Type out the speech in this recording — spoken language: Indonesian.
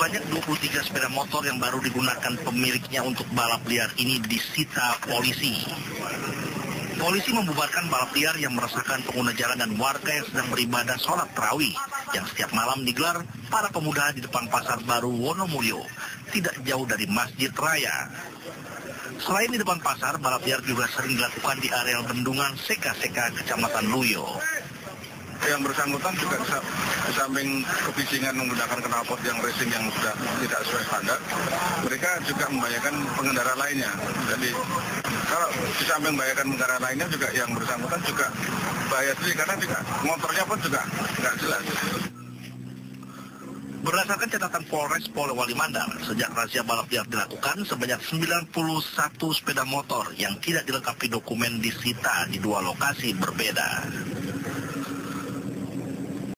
Sebanyak 23 sepeda motor yang baru digunakan pemiliknya untuk balap liar ini disita polisi. Polisi membubarkan balap liar yang meresahkan pengguna jalan dan warga yang sedang beribadah sholat terawih yang setiap malam digelar para pemuda di depan pasar baru Wonomulyo, tidak jauh dari Masjid Raya. Selain di depan pasar, balap liar juga sering dilakukan di areal bendungan Seka-Seka, Kecamatan Luyo yang bersangkutan juga di samping kebisingan menggunakan knalpot yang racing yang sudah tidak sesuai standar, mereka juga membahayakan pengendara lainnya. Jadi kalau di samping membahayakan pengendara lainnya juga yang bersangkutan juga bahaya sendiri karena juga motornya pun juga nggak jelas. Berdasarkan catatan Polres Polewali Mandar, sejak razia balap liar dilakukan, sebanyak 91 sepeda motor yang tidak dilengkapi dokumen disita di dua lokasi berbeda.